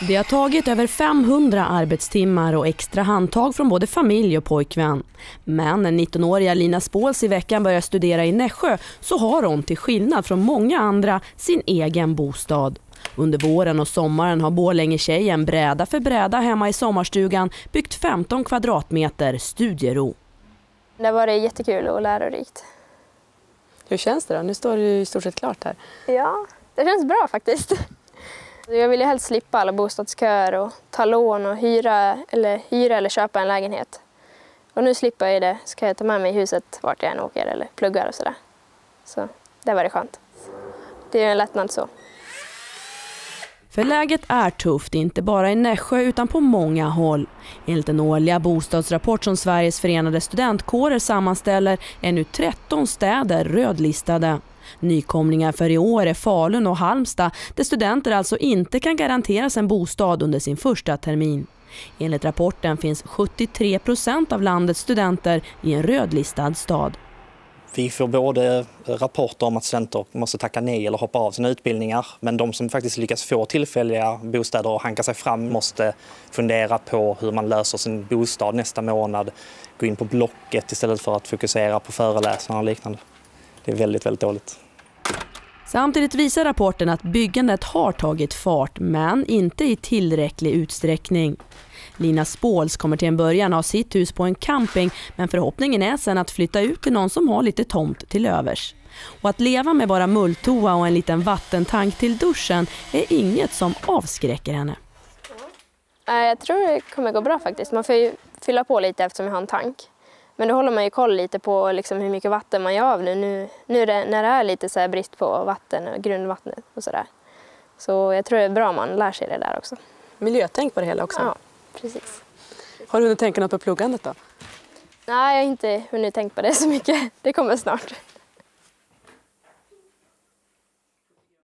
Det har tagit över 500 arbetstimmar och extra handtag från både familj och pojkvän. Men när 19-åriga Lina Spåls i veckan börjar studera i Nässjö så har hon till skillnad från många andra sin egen bostad. Under våren och sommaren har Borlänge-tjejen bräda för bräda hemma i sommarstugan byggt 15 kvadratmeter studiero. Det har varit jättekul och lärorikt. Hur känns det då? Nu står det i stort sett klart här. Ja, det känns bra faktiskt. Jag vill helst slippa alla bostadsköer och ta lån och hyra eller, hyra eller köpa en lägenhet. Och nu slipper jag det, så kan jag ta med mig huset vart jag än åker eller pluggar och sådär. Så det var det skönt. Det är en lättnad så. För läget är tufft, inte bara i Nässjö utan på många håll. Enligt den årliga bostadsrapport som Sveriges förenade studentkårer sammanställer är nu 13 städer rödlistade. Nykomlingar för i år är Falun och Halmstad där studenter alltså inte kan garanteras en bostad under sin första termin. Enligt rapporten finns 73 procent av landets studenter i en rödlistad stad. Vi får både rapporter om att studenter måste tacka nej eller hoppa av sina utbildningar. Men de som faktiskt lyckas få tillfälliga bostäder och hanka sig fram måste fundera på hur man löser sin bostad nästa månad. Gå in på Blocket istället för att fokusera på föreläsningar och liknande. Det är väldigt, väldigt dåligt. Samtidigt visar rapporten att byggandet har tagit fart, men inte i tillräcklig utsträckning. Lina Spåls kommer till en början ha sitt hus på en camping men förhoppningen är sen att flytta ut till någon som har lite tomt till övers. Och att leva med bara mulltoa och en liten vattentank till duschen är inget som avskräcker henne. Jag tror det kommer gå bra faktiskt. Man får ju fylla på lite eftersom jag har en tank. Men då håller man ju koll lite på liksom hur mycket vatten man gör av nu, nu, nu det, när det är lite så brist på vatten, grundvattnet och sådär. Så jag tror det är bra om man lär sig det där också. Miljötänk på det hela också? Ja, precis. Har du hunnit tänka något på pluggandet då? Nej, jag har inte hunnit tänka på det så mycket. Det kommer snart.